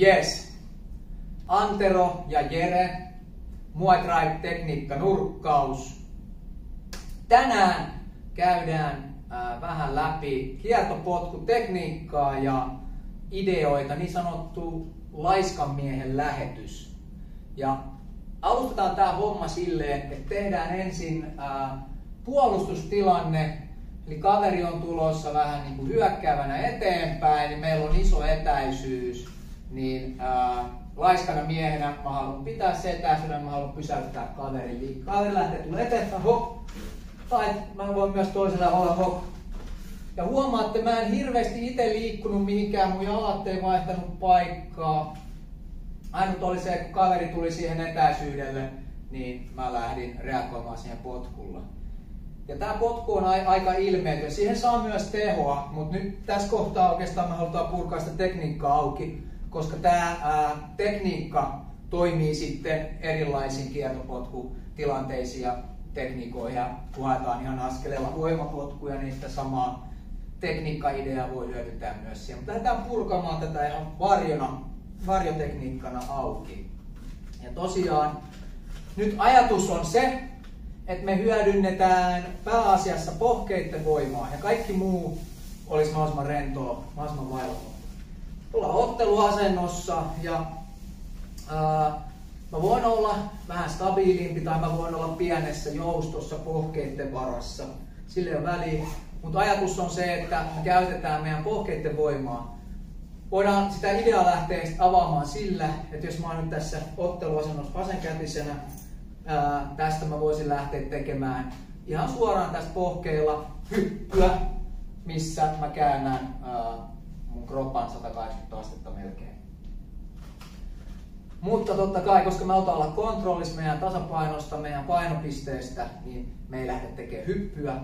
Yes. Antero ja Jere, Muay Thai tekniikka nurkkaus. Tänään käydään äh, vähän läpi kiertopotkutekniikkaa ja ideoita, niin sanottu laiskan miehen lähetys. Ja alustetaan tämä homma silleen, että tehdään ensin äh, puolustustilanne, eli kaveri on tulossa vähän niin kuin hyökkäävänä eteenpäin, niin meillä on iso etäisyys, niin ää, laiskana miehenä mä haluan pitää se etäisyyden, mä haluan pysäyttää kaverin. Eli kaveri lähtee tulee eteenpäin, hop, tai mä voin myös toisella olla hop. Ja huomaatte, mä en hirveästi itse liikkunut mihinkään, mun jalat ei vaihtanut paikkaa. Ainut oli se, kun kaveri tuli siihen etäisyydelle, niin mä lähdin reagoimaan siihen potkulla. Ja tämä potku on aika ilmeetön. Siihen saa myös tehoa, mutta nyt tässä kohtaa oikeastaan me halutaan purkaa sitä tekniikkaa auki, koska tämä tekniikka toimii sitten erilaisiin kiertopotkutilanteisiin ja tekniikoihin ja kun haetaan ihan askeleella voimapotkuja, niin sitä samaa tekniikka-ideaa voi hyödyntää myös siellä. Mutta lähdetään purkamaan tätä ihan varjona, varjotekniikkana auki. Ja tosiaan nyt ajatus on se, että me hyödynnetään pääasiassa pohkeiden voimaa ja kaikki muu olisi mahdollisimman rentoa, mahdollisimman vaivatonta. Ollaan otteluasennossa ja ää, mä voin olla vähän stabiilimpi tai mä voin olla pienessä joustossa pohkeiden varassa. Sille on väliä. Mutta ajatus on se, että me käytetään meidän pohkeiden voimaa. Voidaan sitä ideaa lähteä avaamaan sillä, että jos mä oon nyt tässä otteluasennossa vasenkätisenä, ää, tästä mä voisin lähteä tekemään ihan suoraan tästä pohkeilla hyppyä, missä mä käännän ää, mun kropan 180 astetta melkein. Mutta totta kai, koska me halutaan olla kontrollissa meidän tasapainosta, meidän painopisteestä, niin me ei lähde tekemään hyppyä,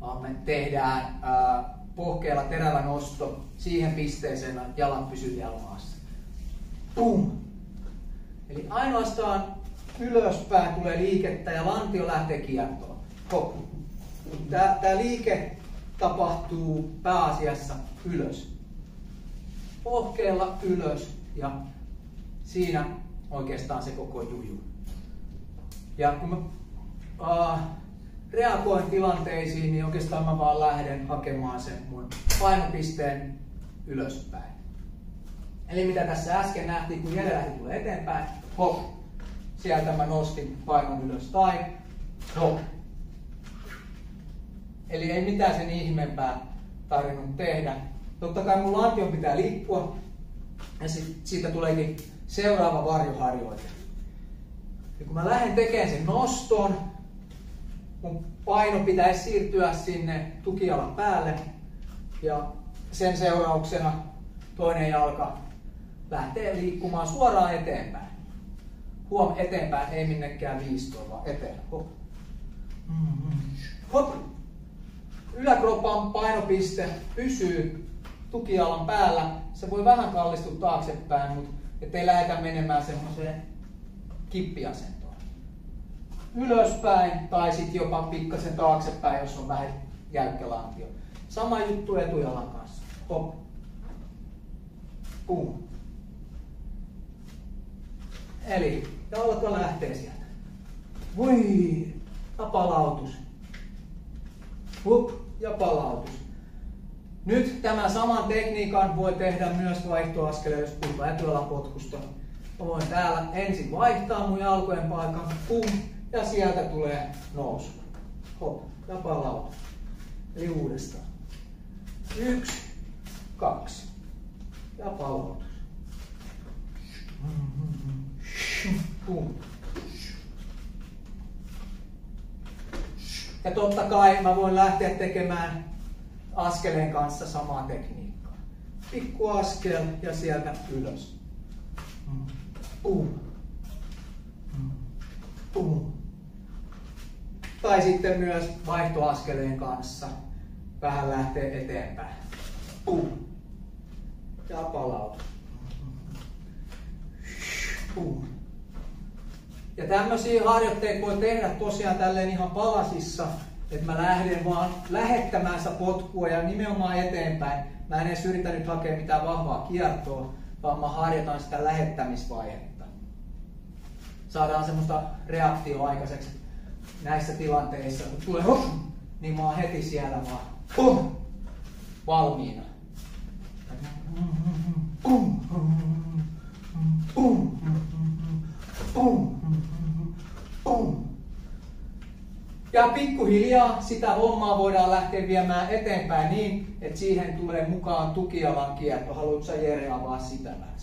vaan me tehdään ää, pohkeilla terävä nosto siihen pisteeseen, että jalat pysyy jalmaassa. Pum! Eli ainoastaan ylöspäin tulee liikettä ja lantio lähtee kiertoon. Hop. Tämä liike tapahtuu pääasiassa ylös. Pohkeella ylös ja siinä oikeastaan se koko juju. Ja kun mä uh, reagoin tilanteisiin, niin oikeastaan mä vaan lähden hakemaan sen mun painopisteen ylöspäin. Eli mitä tässä äsken nähtiin, kun Jere lähti tulee eteenpäin, hop, sieltä mä nostin painon ylös tai no. Eli ei mitään sen ihmeempää tarvinnut tehdä. Totta kai mun lantion pitää liikkua ja sit, siitä tuleekin seuraava varjoharjoite. Ja kun mä lähden tekemään sen noston, mun paino pitäisi siirtyä sinne tukijalan päälle ja sen seurauksena toinen jalka lähtee liikkumaan suoraan eteenpäin. Huom eteenpäin, ei minnekään viistoon, vaan eteen. Hop. Hop. Yläkropan painopiste pysyy tukialan päällä. Se voi vähän kallistua taaksepäin, mutta ettei lähdetä menemään semmoiseen kippiasentoon. Ylöspäin tai sitten jopa pikkasen taaksepäin, jos on vähän jäykkä lantio. Sama juttu etujalan kanssa. Hop. Pum. Eli jalka lähtee sieltä. Voi, ja palautus. Hup, ja palautus. Nyt tämän saman tekniikan voi tehdä myös vaihtoaskeleja, jos puhutaan etujalapotkusta. Mä voin täällä ensin vaihtaa mun jalkojen paikan, pum, ja sieltä tulee nousu. Hop, ja palautus. Eli uudestaan. Yksi, kaksi, ja palautus. Pum. Ja totta kai mä voin lähteä tekemään askeleen kanssa samaa tekniikkaa. Pikku askel ja sieltä ylös. Pum. Pum. Tai sitten myös vaihtoaskeleen kanssa vähän lähtee eteenpäin. Pum. Ja palautus. Pum. Ja tämmöisiä harjoitteita voi tehdä tosiaan tälleen ihan palasissa, että mä lähden vaan lähettämään sitä potkua ja nimenomaan eteenpäin. Mä en edes yritä nyt hakea mitään vahvaa kiertoa. vaan mä harjoitan sitä lähettämisvaihetta. Saadaan semmoista reaktioa aikaiseksi näissä tilanteissa, kun tulee huh, niin mä oon heti siellä vaan huh, valmiina. Ja pikkuhiljaa sitä hommaa voidaan lähteä viemään eteenpäin niin, että siihen tulee mukaan tukialan kierto. Haluatko Jere avaa sitä vähän?